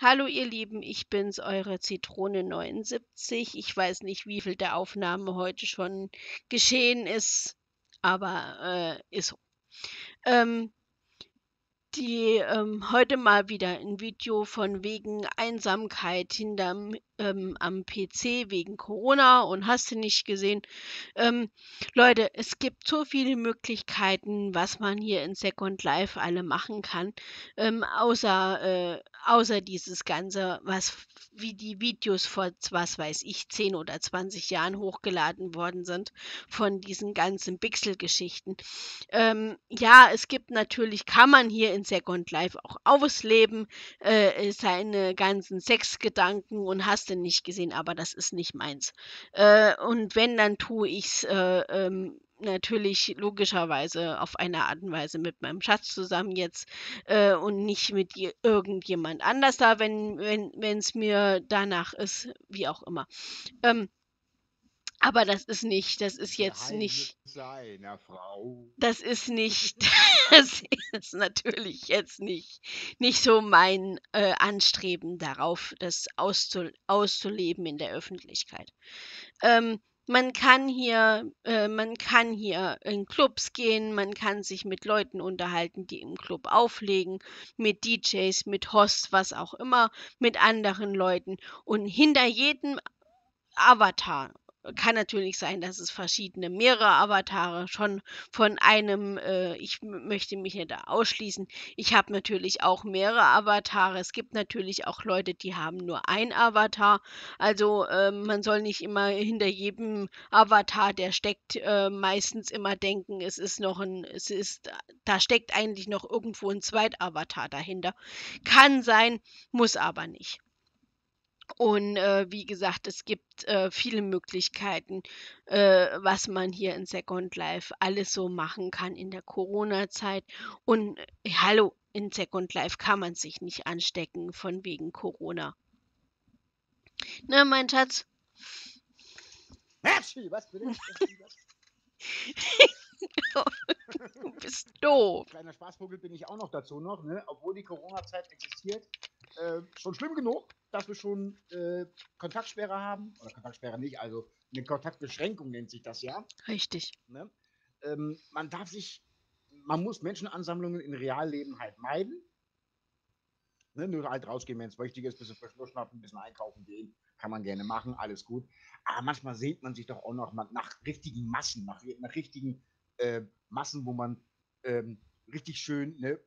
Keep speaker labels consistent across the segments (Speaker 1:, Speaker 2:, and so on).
Speaker 1: Hallo ihr Lieben, ich bin's, eure Zitrone 79. Ich weiß nicht, wie viel der Aufnahme heute schon geschehen ist, aber äh, ist so. Ähm, die ähm, heute mal wieder ein Video von wegen Einsamkeit hinterm ähm, am PC wegen Corona und hast du nicht gesehen. Ähm, Leute, es gibt so viele Möglichkeiten, was man hier in Second Life alle machen kann, ähm, außer äh, außer dieses ganze, was wie die Videos vor was weiß ich 10 oder 20 Jahren hochgeladen worden sind von diesen ganzen Pixel-Geschichten. Ähm, ja, es gibt natürlich, kann man hier in Second Life auch ausleben, äh, seine ganzen Sexgedanken und hast du nicht gesehen, aber das ist nicht meins. Äh, und wenn, dann tue ich's äh, ähm, natürlich logischerweise auf eine Art und Weise mit meinem Schatz zusammen jetzt äh, und nicht mit irgendjemand anders da, wenn wenn es mir danach ist, wie auch immer. Ähm, aber das ist nicht, das ist jetzt nicht.
Speaker 2: Seiner Frau.
Speaker 1: Das ist nicht, das ist natürlich jetzt nicht, nicht so mein äh, Anstreben darauf, das auszu, auszuleben in der Öffentlichkeit. Ähm, man kann hier, äh, man kann hier in Clubs gehen, man kann sich mit Leuten unterhalten, die im Club auflegen, mit DJs, mit Hosts, was auch immer, mit anderen Leuten. Und hinter jedem Avatar kann natürlich sein, dass es verschiedene, mehrere Avatare schon von einem, äh, ich möchte mich nicht da ausschließen. Ich habe natürlich auch mehrere Avatare. Es gibt natürlich auch Leute, die haben nur ein Avatar. Also äh, man soll nicht immer hinter jedem Avatar, der steckt, äh, meistens immer denken, es ist noch ein, es ist, da steckt eigentlich noch irgendwo ein Zweitavatar dahinter. Kann sein, muss aber nicht. Und äh, wie gesagt, es gibt äh, viele Möglichkeiten, äh, was man hier in Second Life alles so machen kann in der Corona-Zeit. Und äh, hallo, in Second Life kann man sich nicht anstecken von wegen Corona. Na, mein Schatz?
Speaker 2: Was bitte?
Speaker 1: du bist doof.
Speaker 2: Kleiner Spaßvogel bin ich auch noch dazu noch, ne? obwohl die Corona-Zeit existiert. Äh, schon schlimm genug, dass wir schon äh, Kontaktsperre haben. Oder Kontaktsperre nicht, also eine Kontaktbeschränkung nennt sich das ja.
Speaker 1: Richtig.
Speaker 2: Ne? Ähm, man darf sich, man muss Menschenansammlungen in Realleben halt meiden. Ne? Nur halt rausgehen, wenn es wichtig ist, ein bisschen verschlussschnappen, ein bisschen einkaufen gehen, kann man gerne machen, alles gut. Aber manchmal sehnt man sich doch auch noch nach richtigen Massen, nach, nach richtigen äh, Massen, wo man ähm, richtig schön, ne,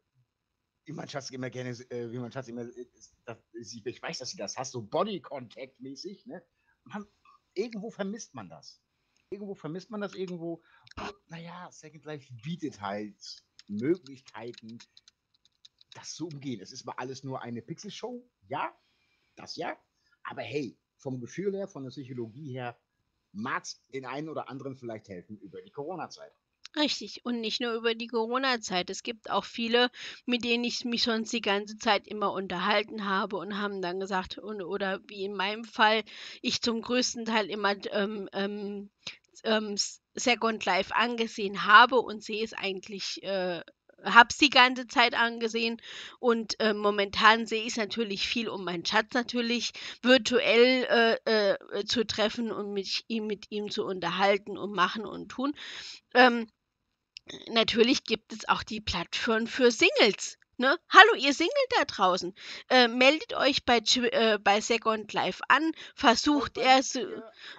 Speaker 2: wie mein Schatz immer gerne, äh, wie mein Schatz immer, äh, das, ich weiß, dass sie das hast, so Body Contact mäßig, ne? Man, irgendwo vermisst man das. Irgendwo vermisst man das irgendwo. Naja, Second Life bietet halt Möglichkeiten, das zu umgehen. Es ist mal alles nur eine Pixelshow, ja, das ja. Aber hey, vom Gefühl her, von der Psychologie her, mag es den einen oder anderen vielleicht helfen über die Corona-Zeit.
Speaker 1: Richtig. Und nicht nur über die Corona-Zeit. Es gibt auch viele, mit denen ich mich sonst die ganze Zeit immer unterhalten habe und haben dann gesagt, und, oder wie in meinem Fall, ich zum größten Teil immer ähm, ähm, ähm, Second Life angesehen habe und sehe es eigentlich äh, habe es die ganze Zeit angesehen und äh, momentan sehe ich es natürlich viel, um meinen Schatz natürlich virtuell äh, äh, zu treffen und mich ihm, mit ihm zu unterhalten und machen und tun. Ähm, natürlich gibt es auch die Plattform für Singles. Ne? Hallo, ihr Single da draußen. Äh, meldet euch bei, äh, bei Second Life an. Versucht er so.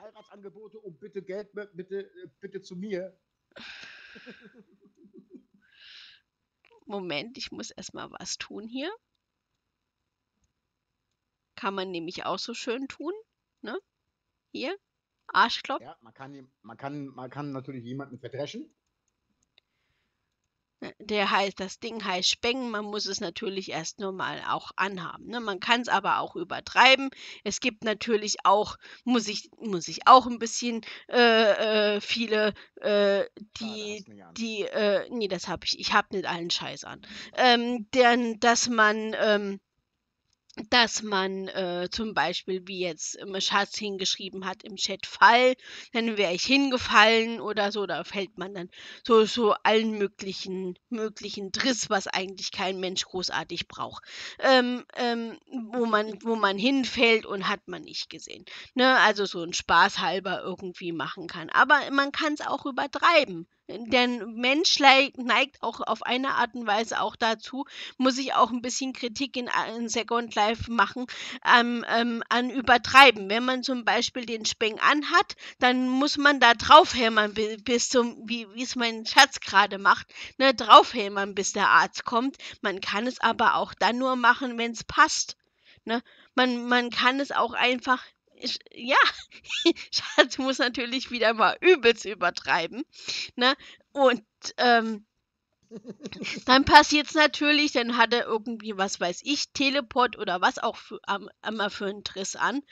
Speaker 2: Heiratsangebote und bitte Geld, bitte, äh, bitte zu mir.
Speaker 1: Moment, ich muss erstmal was tun hier. Kann man nämlich auch so schön tun. Ne? Hier. Arschklopf.
Speaker 2: Ja, man kann, man, kann, man kann natürlich jemanden verdreschen.
Speaker 1: Der heißt, das Ding heißt Spengen, man muss es natürlich erst nur mal auch anhaben. Ne? Man kann es aber auch übertreiben. Es gibt natürlich auch, muss ich, muss ich auch ein bisschen äh, äh, viele, äh, die, die, äh, nee, das habe ich, ich habe nicht allen Scheiß an. Ähm, denn, dass man, ähm, dass man äh, zum Beispiel, wie jetzt ähm, Schatz hingeschrieben hat im Chat, Fall, dann wäre ich hingefallen oder so, da fällt man dann so, so allen möglichen, möglichen Driss, was eigentlich kein Mensch großartig braucht. Ähm, ähm, wo man, wo man hinfällt und hat man nicht gesehen. Ne? Also so ein Spaß halber irgendwie machen kann. Aber man kann es auch übertreiben. Denn Mensch neigt auch auf eine Art und Weise auch dazu, muss ich auch ein bisschen Kritik in, in Second Life machen, ähm, ähm, an Übertreiben. Wenn man zum Beispiel den Speng anhat, dann muss man da draufhämmern bis zum, wie es mein Schatz gerade macht, ne, draufhämmern, bis der Arzt kommt. Man kann es aber auch dann nur machen, wenn es passt. Ne? Man, man kann es auch einfach ja, Schatz muss natürlich wieder mal übelst übertreiben. Ne? Und ähm, dann passiert es natürlich, dann hat er irgendwie, was weiß ich, Teleport oder was auch für, immer für einen Triss an,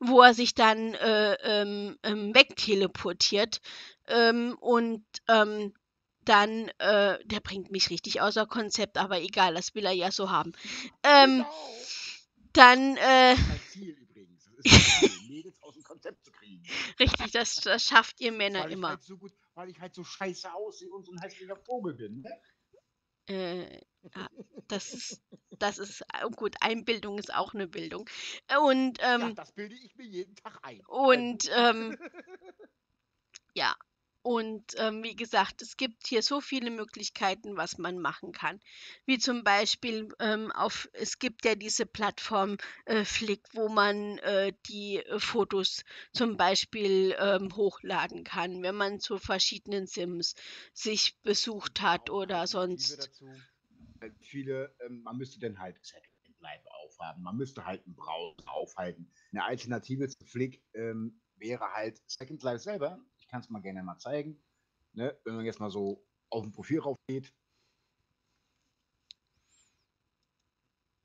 Speaker 1: wo er sich dann äh, ähm, ähm wegteleportiert. Ähm, und ähm, dann, äh, der bringt mich richtig außer Konzept, aber egal, das will er ja so haben. Ähm, genau. Dann, äh, Mädels aus dem Konzept zu kriegen. Richtig, das, das schafft ihr Männer
Speaker 2: weil
Speaker 1: immer.
Speaker 2: Halt so gut, weil ich halt so scheiße aussehe und so ein hässlicher Vogel bin. Ne?
Speaker 1: Äh, ja, das ist, das ist oh gut. Einbildung ist auch eine Bildung. Und ähm, ja,
Speaker 2: das bilde ich mir jeden Tag ein.
Speaker 1: Und also. ähm, und ähm, wie gesagt, es gibt hier so viele Möglichkeiten, was man machen kann. Wie zum Beispiel ähm, auf, es gibt ja diese Plattform äh, Flick, wo man äh, die äh, Fotos zum Beispiel ähm, hochladen kann, wenn man zu verschiedenen Sims sich besucht hat
Speaker 2: genau,
Speaker 1: oder sonst.
Speaker 2: Dazu, äh, viele, ähm, man müsste dann halt Second Life aufhaben, man müsste halt einen Browser aufhalten. Eine Alternative zu Flick ähm, wäre halt Second Life selber ich kann es mal gerne mal zeigen. Ne? Wenn man jetzt mal so auf dem Profil rauf geht.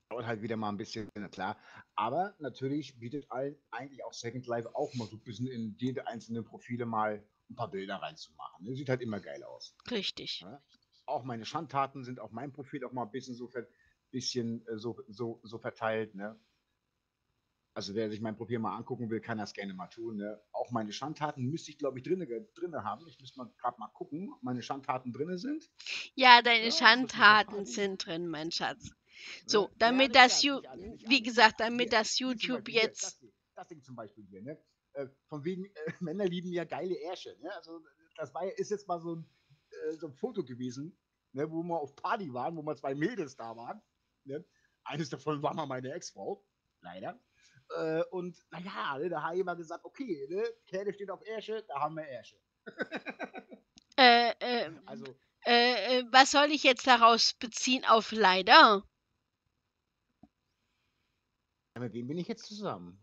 Speaker 2: Dauert halt wieder mal ein bisschen, klar. Aber natürlich bietet allen eigentlich auch Second Life auch mal so ein bisschen in jede einzelne Profile mal ein paar Bilder reinzumachen. Ne? Sieht halt immer geil aus.
Speaker 1: Richtig.
Speaker 2: Ne? Auch meine Schandtaten sind auf meinem Profil auch mal ein bisschen so, bisschen, äh, so, so, so verteilt. Ne? Also wer sich mein Profil mal angucken will, kann das gerne mal tun. Ne? Auch meine Schandtaten müsste ich, glaube ich, drinne, drinne haben. Ich müsste mal gerade mal gucken, ob meine Schandtaten drinne sind.
Speaker 1: Ja, deine ja, Schandtaten sind drin, mein Schatz. Ne? So, ja, damit ja, das, alles, wie gesagt, damit hier, das YouTube Beispiel, jetzt...
Speaker 2: Das, Ding zum Beispiel hier, ne? Äh, von wegen, äh, Männer lieben ja geile Ärsche. Ne? Also das war, ist jetzt mal so ein, äh, so ein Foto gewesen, ne? wo wir auf Party waren, wo mal zwei Mädels da waren. Ne? Eines davon war mal meine Ex-Frau, leider. Äh, und naja, ne, da hat jemand gesagt, okay, ne, Kerle steht auf Ärsche, da haben wir Ärsche.
Speaker 1: äh, äh, also, äh, äh, was soll ich jetzt daraus beziehen auf leider?
Speaker 2: Ja, mit wem bin ich jetzt zusammen?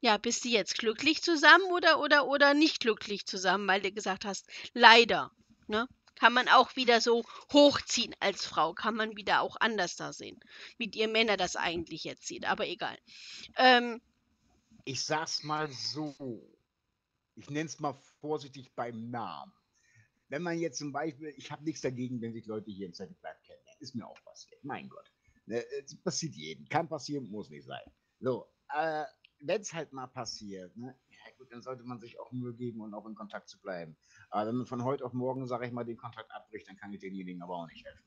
Speaker 1: Ja, bist du jetzt glücklich zusammen oder, oder, oder nicht glücklich zusammen, weil du gesagt hast, leider, ne? Kann man auch wieder so hochziehen als Frau, kann man wieder auch anders da sehen, wie ihr Männer das eigentlich jetzt seht, aber egal. Ähm,
Speaker 2: ich sag's mal so, ich nenne es mal vorsichtig beim Namen. Wenn man jetzt zum Beispiel, ich habe nichts dagegen, wenn sich Leute hier im Zettelblatt kennen, ist mir auch passiert, mein Gott. Ne, passiert jedem, kann passieren, muss nicht sein. So, äh, wenn es halt mal passiert, ne, dann sollte man sich auch Mühe geben und auch in Kontakt zu bleiben. Aber wenn man von heute auf morgen, sage ich mal, den Kontakt abbricht, dann kann ich denjenigen aber auch nicht helfen.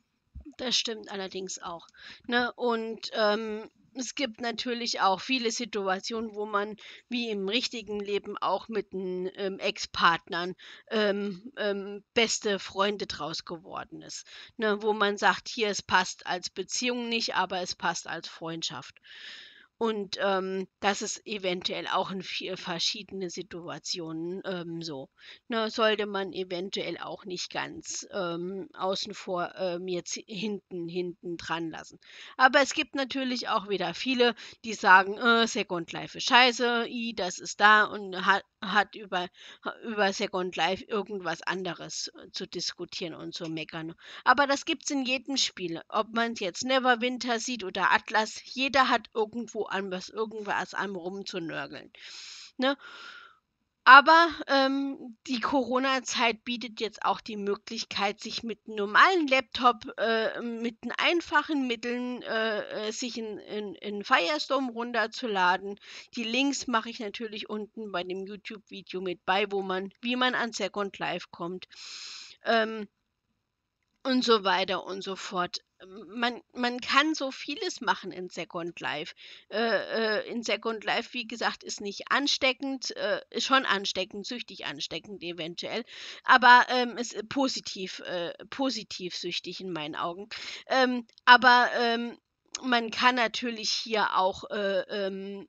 Speaker 1: Das stimmt allerdings auch. Ne? Und ähm, es gibt natürlich auch viele Situationen, wo man wie im richtigen Leben auch mit den ähm, Ex-Partnern ähm, ähm, beste Freunde draus geworden ist. Ne? Wo man sagt, hier, es passt als Beziehung nicht, aber es passt als Freundschaft. Und ähm, das ist eventuell auch in vier verschiedene Situationen ähm, so. Ne, sollte man eventuell auch nicht ganz ähm, außen vor ähm, hinten, hinten dran lassen. Aber es gibt natürlich auch wieder viele, die sagen, äh, Second Life ist scheiße, i, das ist da und hat, hat über, über Second Life irgendwas anderes äh, zu diskutieren und zu meckern. Aber das gibt es in jedem Spiel. Ob man jetzt Neverwinter sieht oder Atlas, jeder hat irgendwo an was irgendwas am rumzunörgeln. Ne? Aber ähm, die Corona-Zeit bietet jetzt auch die Möglichkeit, sich mit einem normalen Laptop, äh, mit einfachen Mitteln, äh, äh sich in, in, in Firestorm runterzuladen. Die Links mache ich natürlich unten bei dem YouTube-Video mit bei, wo man, wie man an Second Life kommt. Ähm, und so weiter und so fort. Man, man kann so vieles machen in Second Life. Äh, äh, in Second Life, wie gesagt, ist nicht ansteckend, äh, schon ansteckend, süchtig ansteckend eventuell, aber ähm, ist positiv, äh, positiv süchtig in meinen Augen. Ähm, aber ähm, man kann natürlich hier auch äh, ähm,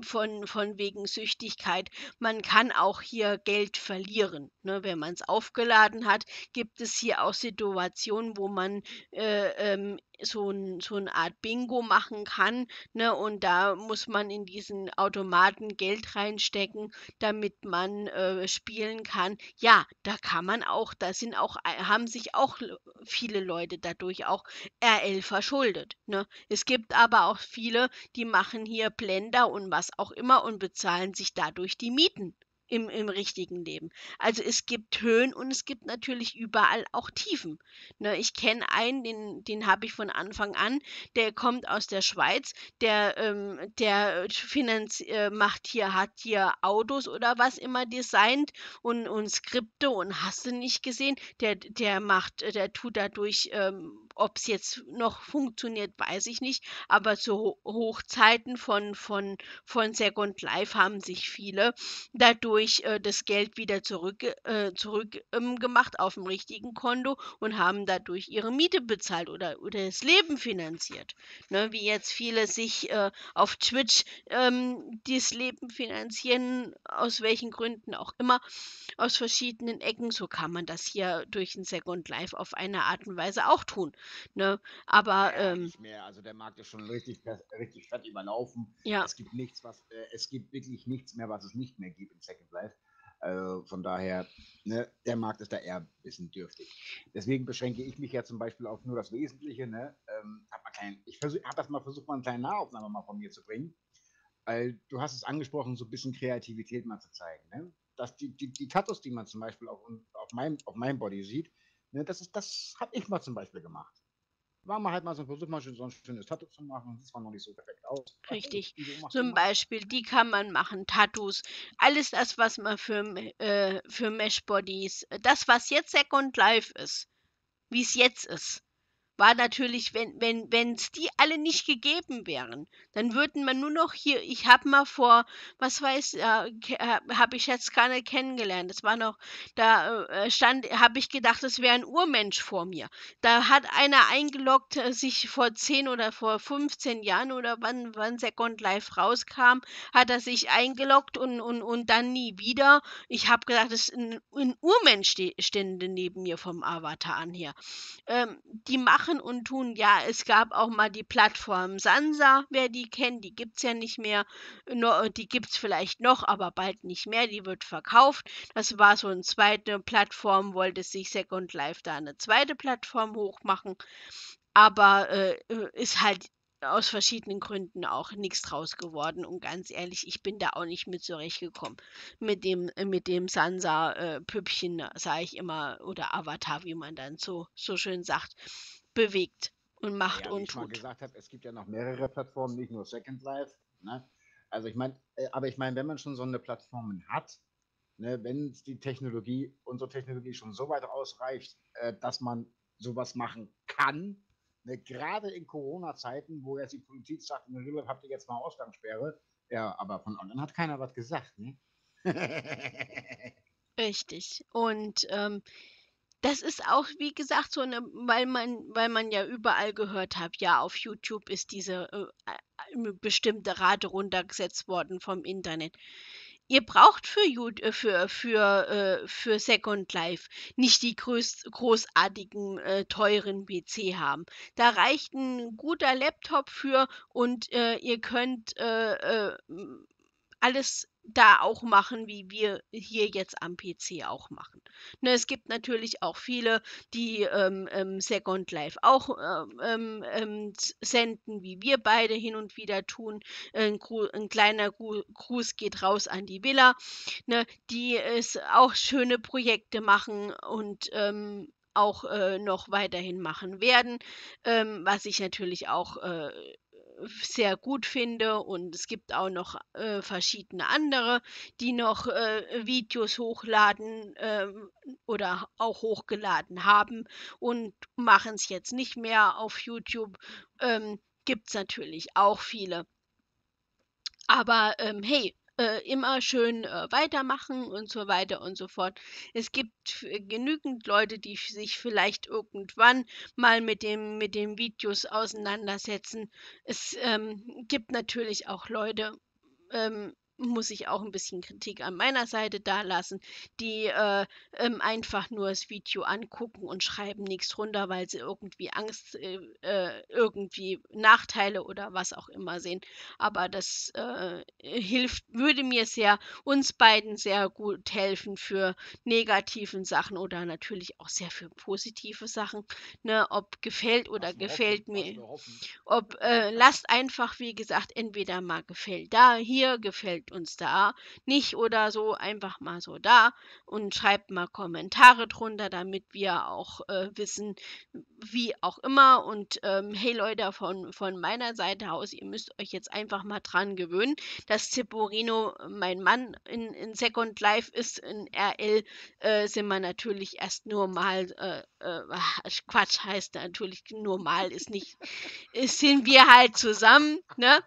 Speaker 1: von, von wegen Süchtigkeit. Man kann auch hier Geld verlieren. Ne? Wenn man es aufgeladen hat, gibt es hier auch Situationen, wo man äh, ähm, so, ein, so eine Art Bingo machen kann. Ne? Und da muss man in diesen Automaten Geld reinstecken, damit man äh, spielen kann. Ja, da kann man auch, da sind auch, äh, haben sich auch viele Leute dadurch auch RL verschuldet. Ne? Es gibt aber auch viele, die machen hier Blender und was auch immer und bezahlen sich dadurch die Mieten im, im richtigen Leben. Also es gibt Höhen und es gibt natürlich überall auch Tiefen. Ne, ich kenne einen, den, den habe ich von Anfang an, der kommt aus der Schweiz, der, ähm, der Finanz äh, macht hier, hat hier Autos oder was immer designt und, und Skripte und hast du nicht gesehen. Der, der macht, der tut dadurch, ähm, ob es jetzt noch funktioniert, weiß ich nicht, aber zu Hochzeiten von, von, von Second Life haben sich viele dadurch durch äh, das Geld wieder zurück, äh, zurück ähm, gemacht auf dem richtigen Konto und haben dadurch ihre Miete bezahlt oder, oder das Leben finanziert. Ne, wie jetzt viele sich äh, auf Twitch ähm, das Leben finanzieren, aus welchen Gründen auch immer, aus verschiedenen Ecken. So kann man das hier durch ein Second Life auf eine Art und Weise auch tun. Ne? Aber
Speaker 2: Ja,
Speaker 1: ähm,
Speaker 2: nicht mehr. Also der Markt ist schon richtig, richtig fett überlaufen.
Speaker 1: ja,
Speaker 2: Es gibt nichts, was, äh, es gibt wirklich nichts mehr, was es nicht mehr gibt in Second Life. Also von daher, ne, der Markt ist da eher ein bisschen dürftig. Deswegen beschränke ich mich ja zum Beispiel auf nur das Wesentliche. Ne? Ähm, hab mal klein, ich habe das mal versucht, mal eine kleine Nahaufnahme mal von mir zu bringen. Weil du hast es angesprochen, so ein bisschen Kreativität mal zu zeigen. Ne? Dass die, die, die Tattoos, die man zum Beispiel auf, auf, meinem, auf meinem Body sieht, ne, das, ist, das habe ich mal zum Beispiel gemacht. War mal halt mal so ein Versuch, mal so ein schönes Tattoo zu machen. Das war noch nicht so perfekt aus.
Speaker 1: Richtig.
Speaker 2: Du
Speaker 1: Zum? Beispiel, die kann man machen, Tattoos, alles das, was man für, äh, für Mesh-Bodies, das, was jetzt Second Life ist, wie es jetzt ist, war natürlich, wenn wenn die alle nicht gegeben wären, dann würden man nur noch hier ich habe mal vor, was weiß ja, habe ich jetzt gar nicht kennengelernt. Das war noch da, äh, stand habe ich gedacht, es wäre ein Urmensch vor mir. Da hat einer eingeloggt, äh, sich vor 10 oder vor 15 Jahren oder wann wann Second Life rauskam, hat er sich eingeloggt und und und dann nie wieder. Ich habe gedacht, das ist 'n 'n Urmensch stände neben mir vom Avatar an hier ähm, die machen und tun. Ja, es gab auch mal die Plattform Sansa, wer die kennt, die gibt's ja nicht mehr. No, die gibt's vielleicht noch, aber bald nicht mehr. Die wird verkauft. Das war so eine zweite Plattform, wollte sich Second Life da eine zweite Plattform hochmachen. Aber äh, äh, ist halt aus verschiedenen Gründen auch nichts draus geworden. Und ganz ehrlich, ich bin da auch nicht mit zurechtgekommen. Mit dem, äh, mit dem Sansa-Püppchen, sage ich immer, oder Avatar, wie man dann so, so schön sagt, bewegt und macht
Speaker 2: Ja, wie
Speaker 1: und
Speaker 2: ich mal
Speaker 1: tut.
Speaker 2: gesagt habe, es gibt ja noch mehrere Plattformen, nicht nur Second Life. Ne? Also ich meine, äh, aber ich meine, wenn man schon so eine Plattformen hat, ne, wenn die Technologie, unsere Technologie schon so weit ausreicht, äh, dass man sowas machen kann, ne, gerade in Corona-Zeiten, wo jetzt die Politik sagt, in Real Life habt ihr jetzt mal Ausgangssperre, ja, aber von online hat keiner was gesagt, ne?
Speaker 1: Richtig. Und ähm, das ist auch, wie gesagt, so eine, weil man, weil man ja überall gehört hat, ja, auf YouTube ist diese äh, bestimmte Rate runtergesetzt worden vom Internet. Ihr braucht für, äh, für, für, äh, für Second Life nicht die größ, großartigen, äh, teuren PC haben. Da reicht ein guter Laptop für und äh, ihr könnt alles da auch machen, wie wir hier jetzt am PC auch machen. Ne, es gibt natürlich auch viele, die ähm, ähm, Second Life auch ähm, ähm, ähm, senden, wie wir beide hin und wieder tun. Ein, ein kleiner Gru Gruß geht raus an die Villa, ne, die es auch schöne Projekte machen und ähm, auch äh, noch weiterhin machen werden, was ich natürlich auch äh, sehr gut finde und es gibt auch noch äh, verschiedene andere, die noch äh, Videos hochladen ähm, oder auch hochgeladen haben und machen es jetzt nicht mehr auf YouTube. Ähm, gibt es natürlich auch viele. Aber ähm, hey, äh, immer schön äh, weitermachen und so weiter und so fort. Es gibt genügend Leute, die sich vielleicht irgendwann mal mit dem mit den Videos auseinandersetzen. Es ähm, gibt natürlich auch Leute, ähm, muss ich auch ein bisschen Kritik an meiner Seite dalassen, die äh, ähm, einfach nur das Video angucken und schreiben nichts drunter, weil sie irgendwie Angst, äh, äh, irgendwie Nachteile oder was auch immer sehen. Aber das äh, hilft, würde mir sehr, uns beiden sehr gut helfen für negativen Sachen oder natürlich auch sehr für positive Sachen. Ne? Ob gefällt oder
Speaker 2: Was
Speaker 1: gefällt
Speaker 2: hoffen,
Speaker 1: mir. Ob äh, lasst einfach, wie gesagt, entweder mal gefällt da, hier gefällt uns da nicht oder so, einfach mal so da und schreibt mal Kommentare drunter, damit wir auch äh, wissen, wie auch immer. Und ähm, hey Leute, von, von meiner Seite aus, ihr müsst euch jetzt einfach mal dran gewöhnen, dass Ciporino mein Mann in, in Second Life ist. In RL äh, sind wir natürlich erst normal, äh, äh, Quatsch heißt natürlich normal, ist nicht, sind wir halt zusammen, ne?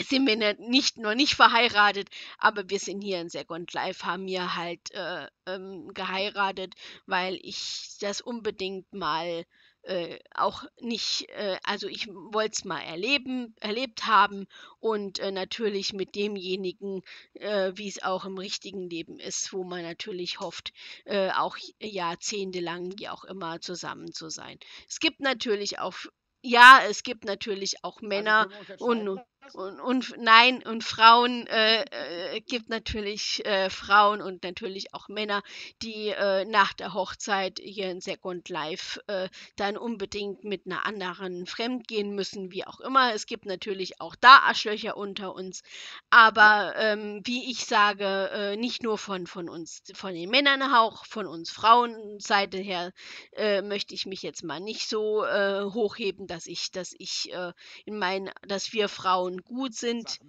Speaker 1: Sind wir ne- nicht noch nicht verheiratet, aber wir sind hier in Second Life, haben wir halt äh, ähm, geheiratet, weil ich das unbedingt mal äh, auch nicht, äh, also ich wollte es mal erleben, erlebt haben und äh, natürlich mit demjenigen, äh, wie es auch im richtigen Leben ist, wo man natürlich hofft, äh, auch jahrzehntelang, wie auch immer, zusammen zu sein. Es gibt natürlich auch, ja, es gibt natürlich auch
Speaker 2: Also
Speaker 1: Männer
Speaker 2: jetzt
Speaker 1: und? Und, und nein, und Frauen äh, äh, gibt natürlich äh, Frauen und natürlich auch Männer, die äh, nach der Hochzeit hier in Second Life äh, dann unbedingt mit einer anderen fremdgehen müssen, wie auch immer. Es gibt natürlich auch da Arschlöcher unter uns, aber ähm, wie ich sage, äh, nicht nur von, von uns, von den Männern auch, von uns Frauenseite her äh, möchte ich mich jetzt mal nicht so äh, hochheben, dass ich, dass ich äh, in meinen, dass wir Frauen gut sind.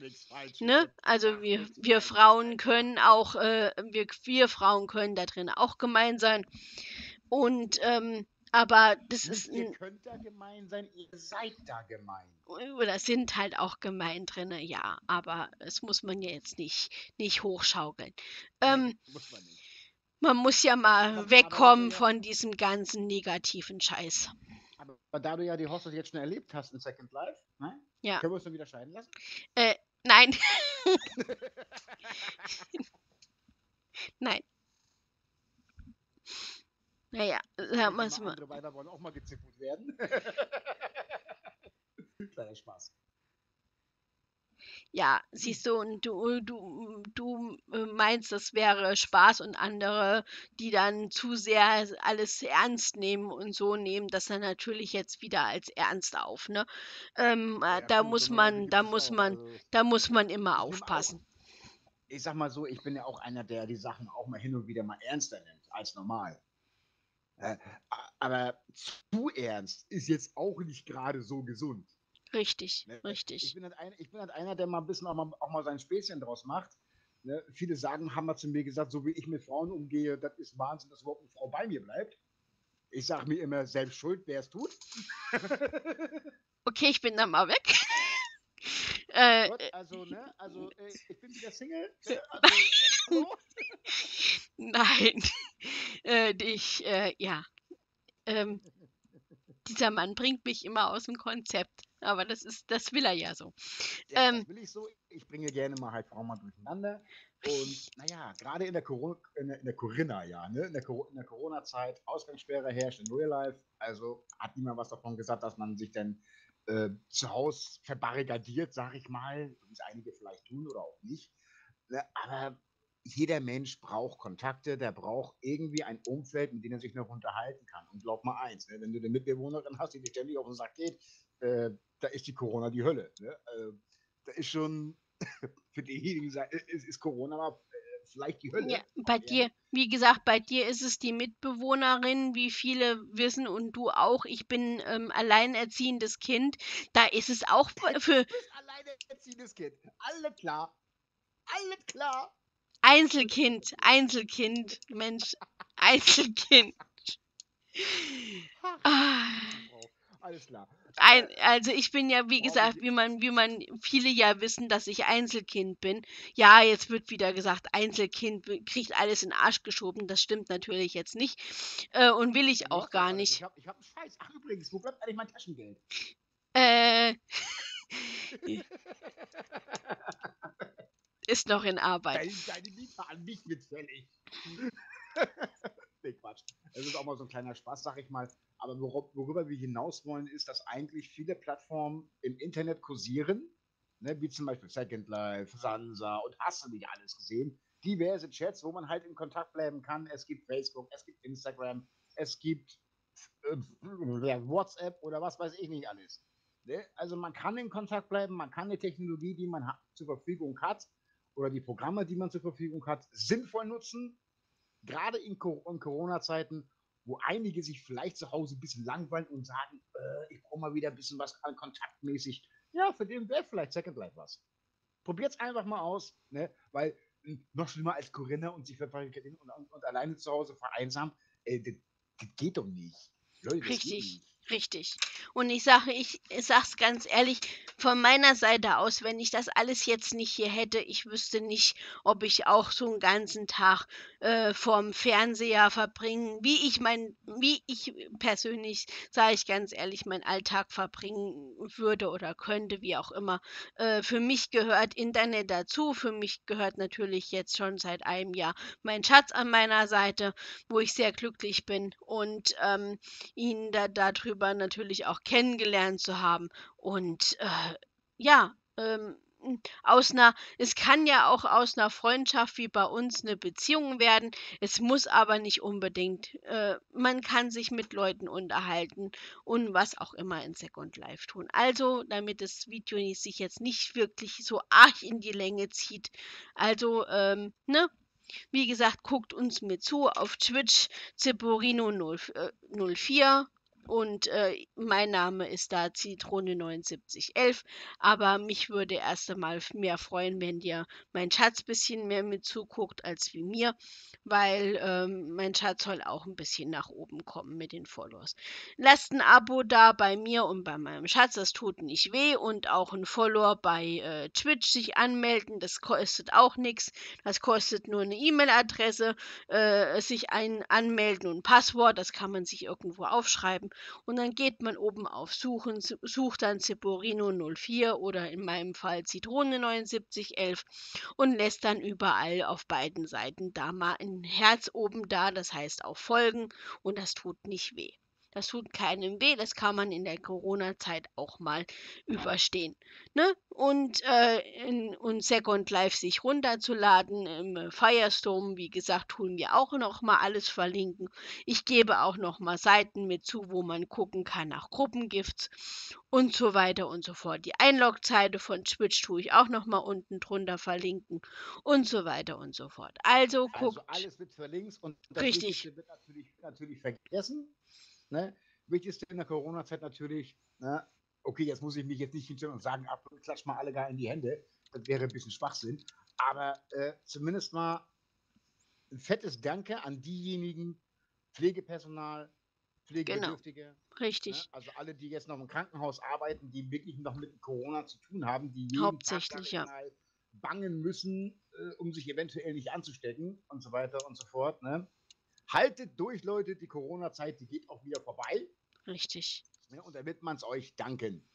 Speaker 1: Ne? Also wir, wir Frauen können auch, äh, wir, wir Frauen können da drin auch gemein sein. Und ähm, aber das ist
Speaker 2: ihr könnt da gemein sein, ihr seid da gemein.
Speaker 1: oder sind halt auch gemein drinne, ja. Aber das muss man ja jetzt nicht, nicht hochschaukeln. Ähm,
Speaker 2: Nee, muss man nicht.
Speaker 1: man muss ja mal wegkommen
Speaker 2: ja,
Speaker 1: von diesem ganzen negativen Scheiß.
Speaker 2: aber da du ja die Hochzeit jetzt schon erlebt hast in Second Life?
Speaker 1: Ja.
Speaker 2: Können wir uns dann wieder scheiden lassen?
Speaker 1: Äh, nein, nein. Naja, sagen wir es
Speaker 2: mal,
Speaker 1: mal.
Speaker 2: andere Weiber wollen auch mal gezippelt werden. Kleiner Spaß.
Speaker 1: Ja, siehst du, und du, du, du äh, meinst, das wäre Spaß und andere, die dann zu sehr alles ernst nehmen und so nehmen das dann natürlich jetzt wieder als ernst auf, ne? Ähm,
Speaker 2: Ja,
Speaker 1: äh,
Speaker 2: ja,
Speaker 1: da
Speaker 2: du,
Speaker 1: muss
Speaker 2: Leute
Speaker 1: man, da muss
Speaker 2: auch.
Speaker 1: man,
Speaker 2: Also
Speaker 1: da muss man immer
Speaker 2: nehme auch,
Speaker 1: aufpassen.
Speaker 2: ich sag mal so, ich bin ja auch einer, der die Sachen auch mal hin und wieder mal ernster nimmt als normal. Äh, aber zu ernst ist jetzt auch nicht gerade so gesund.
Speaker 1: Richtig,
Speaker 2: Ne? Ich
Speaker 1: richtig.
Speaker 2: bin, halt ein, ich bin halt einer, der mal ein bisschen auch mal, auch mal sein Späßchen draus macht. Ne? Viele sagen, haben mal zu mir gesagt, so wie ich mit Frauen umgehe, das ist Wahnsinn, dass überhaupt eine Frau bei mir bleibt. Ich sage mir immer, selbst schuld, wer es tut.
Speaker 1: Okay, ich bin dann mal weg. äh,
Speaker 2: Gott, also, ne, also äh, ich bin wieder Single. Also,
Speaker 1: nein. äh, ich, ja. Ähm, dieser Mann bringt mich immer aus dem Konzept. Aber das ist, das will er ja so.
Speaker 2: Ja,
Speaker 1: Ähm,
Speaker 2: das will ich so. Ich bringe gerne mal halt Frauen mal durcheinander. Und naja, gerade in der Corona, in der, in der Corinna, ja, ne? In der, der Corona-Zeit, Ausgangssperre herrscht in Real Life. Also hat niemand was davon gesagt, dass man sich dann äh, zu Hause verbarrikadiert, sag ich mal, wie es einige vielleicht tun oder auch nicht. Ne? Aber jeder Mensch braucht Kontakte, der braucht irgendwie ein Umfeld, mit dem er sich noch unterhalten kann. Und glaub mal eins, ne? wenn du eine Mitbewohnerin hast, die dir ständig auf den Sack geht, äh, da ist die Corona die Hölle. Ne? Äh, da ist schon für diejenigen, ist, ist Corona mal äh, vielleicht die Hölle.
Speaker 1: Ja, bei dir, wie gesagt, bei dir ist es die Mitbewohnerin, wie viele wissen und du auch. Ich bin ähm, alleinerziehendes Kind. Da ist es auch für.
Speaker 2: Du bist alleinerziehendes Kind. Alle klar. Alle klar.
Speaker 1: Einzelkind, Einzelkind, Mensch, Einzelkind. Ah.
Speaker 2: Alles klar.
Speaker 1: Ein, also ich bin ja, wie gesagt, wie man, wie man viele ja wissen, dass ich Einzelkind bin. Ja, jetzt wird wieder gesagt, Einzelkind kriegt alles in den Arsch geschoben. Das stimmt natürlich jetzt nicht. Äh, und will ich auch gar nicht.
Speaker 2: Ich habe ich hab einen Scheiß. Ach übrigens, wo bleibt eigentlich mein Taschengeld?
Speaker 1: Äh. ist noch in Arbeit.
Speaker 2: Deine, deine Miete an mich wird fällig. nee, Quatsch. Es ist auch mal so ein kleiner Spaß, sag ich mal. Aber worüber wir hinaus wollen, ist, dass eigentlich viele Plattformen im Internet kursieren, ne, wie zum Beispiel Second Life, Sansa und hast du nicht alles gesehen. Diverse Chats, wo man halt in Kontakt bleiben kann. Es gibt Facebook, es gibt Instagram, es gibt äh, WhatsApp oder was weiß ich nicht alles. Ne? Also man kann in Kontakt bleiben, man kann die Technologie, die man zur Verfügung hat, oder die Programme, die man zur Verfügung hat, sinnvoll nutzen. Gerade in, in Corona-Zeiten, wo einige sich vielleicht zu Hause ein bisschen langweilen und sagen, äh, ich brauche mal wieder ein bisschen was kontaktmäßig. Ja, für den wäre vielleicht Second Life was. Probiert es einfach mal aus, ne? weil hm, noch schlimmer als Corinna und sich und, und, und alleine zu Hause vereinsamt, äh, das, das geht doch nicht.
Speaker 1: Leute, Richtig. Richtig. Und ich sage, ich, sag's ganz ehrlich, von meiner Seite aus, wenn ich das alles jetzt nicht hier hätte, ich wüsste nicht, ob ich auch so einen ganzen Tag äh, vorm Fernseher verbringen, wie ich mein, wie ich persönlich, sage ich ganz ehrlich, meinen Alltag verbringen würde oder könnte, wie auch immer. Äh, für mich gehört Internet dazu. Für mich gehört natürlich jetzt schon seit einem Jahr mein Schatz an meiner Seite, wo ich sehr glücklich bin und ähm, ihn da darüber darüber natürlich auch kennengelernt zu haben. Und äh, ja, ähm, aus einer, es kann ja auch aus einer Freundschaft wie bei uns eine Beziehung werden. Es muss aber nicht unbedingt. Äh, man kann sich mit Leuten unterhalten und was auch immer in Second Life tun. Also, damit das Video sich jetzt nicht wirklich so arg in die Länge zieht. Also, ähm, ne? Wie gesagt, guckt uns mit zu auf Twitch Zeporino 04 und äh, mein Name ist da Zitrone7911. Aber mich würde erst einmal mehr freuen, wenn dir mein Schatz ein bisschen mehr mit zuguckt als wie mir, weil ähm, mein Schatz soll auch ein bisschen nach oben kommen mit den Followers. Lasst ein Abo da bei mir und bei meinem Schatz, das tut nicht weh. Und auch ein Follower bei äh, Twitch sich anmelden, das kostet auch nichts. Das kostet nur eine E-Mail-Adresse, äh, sich ein anmelden und ein Passwort, das kann man sich irgendwo aufschreiben und dann geht man oben auf Suchen, sucht dann Ceporino 04 oder in meinem Fall Zitrone 7911 und lässt dann überall auf beiden Seiten da mal ein Herz oben da, das heißt auch folgen und das tut nicht weh. Das tut keinem weh, das kann man in der Corona-Zeit auch mal überstehen. Ne? Und, äh, in, und Second Life sich runterzuladen im Firestorm, wie gesagt, tun wir auch noch mal alles verlinken. Ich gebe auch noch mal Seiten mit zu, wo man gucken kann nach Gruppengifts und so weiter und so fort. Die Einlogseite von Twitch tue ich auch noch mal unten drunter verlinken und so weiter und so fort. Also, also guckt.
Speaker 2: Also alles wird verlinkt und das
Speaker 1: Richtig.
Speaker 2: wird natürlich, natürlich vergessen. Ne? Wichtigste in der Corona-Zeit natürlich, ne? okay, jetzt muss ich mich jetzt nicht hinstellen und sagen, ab, klatsch mal alle gar in die Hände. Das wäre ein bisschen Schwachsinn. Aber äh, zumindest mal ein fettes Danke an diejenigen Pflegepersonal, Pflegebedürftige. Genau.
Speaker 1: Richtig. Ne?
Speaker 2: Also alle, die jetzt noch im Krankenhaus arbeiten, die wirklich noch mit Corona zu tun haben, die jeden
Speaker 1: Hauptsächlich, Tag, ja.
Speaker 2: bangen müssen, äh, um sich eventuell nicht anzustecken und so weiter und so fort. Ne? Haltet durch, Leute, die Corona-Zeit, die geht auch wieder vorbei.
Speaker 1: Richtig.
Speaker 2: Ja, und da wird man es euch danken.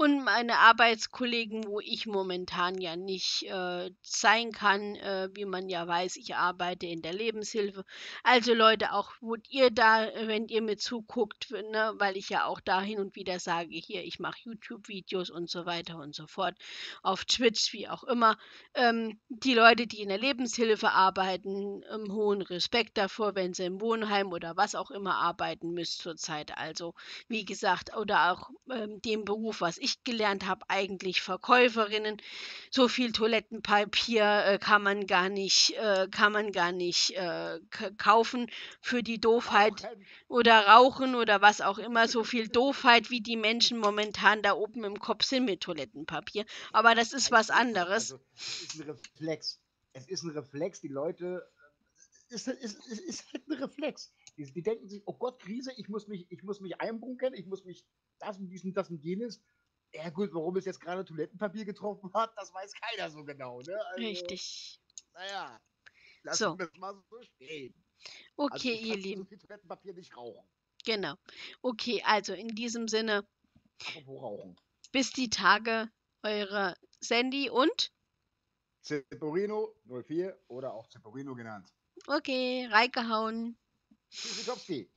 Speaker 1: Und meine Arbeitskollegen, wo ich momentan ja nicht äh, sein kann, äh, wie man ja weiß, ich arbeite in der Lebenshilfe. Also Leute, auch wo ihr da, wenn ihr mir zuguckt, ne, weil ich ja auch da hin und wieder sage, hier, ich mache YouTube-Videos und so weiter und so fort, auf Twitch, wie auch immer. Ähm, die Leute, die in der Lebenshilfe arbeiten, ähm, hohen Respekt davor, wenn sie im Wohnheim oder was auch immer arbeiten müsst zurzeit. Also, wie gesagt, oder auch ähm, dem Beruf was ich gelernt habe, eigentlich Verkäuferinnen. So viel Toilettenpapier äh, kann man gar nicht, äh, kann man gar nicht äh, kaufen für die Doofheit
Speaker 2: Rauchen.
Speaker 1: oder rauchen oder was auch immer. So viel Doofheit, wie die Menschen momentan da oben im Kopf sind mit Toilettenpapier. Aber das ist was anderes.
Speaker 2: Also, es ist ein Reflex. Es ist ein Reflex, die Leute. äh, Es ist, ist, ist, ist halt ein Reflex. Die, die denken sich, oh Gott, Krise, ich muss mich, ich muss mich einbunkern, ich muss mich das und dies und das und jenes. Ja gut, warum es jetzt gerade Toilettenpapier getroffen hat, das weiß keiner so genau. Ne? Also,
Speaker 1: Richtig.
Speaker 2: Naja, lass
Speaker 1: So.
Speaker 2: uns mal so stehen. Also,
Speaker 1: Okay,
Speaker 2: du
Speaker 1: ihr Lieben.
Speaker 2: so viel Toilettenpapier nicht rauchen.
Speaker 1: Genau. Okay, also in diesem Sinne,
Speaker 2: Apropos rauchen.
Speaker 1: bis die Tage, eure Sandy und
Speaker 2: Zeporino 04 oder auch Zeporino genannt.
Speaker 1: okay, reingehauen.
Speaker 2: Krzyżykowski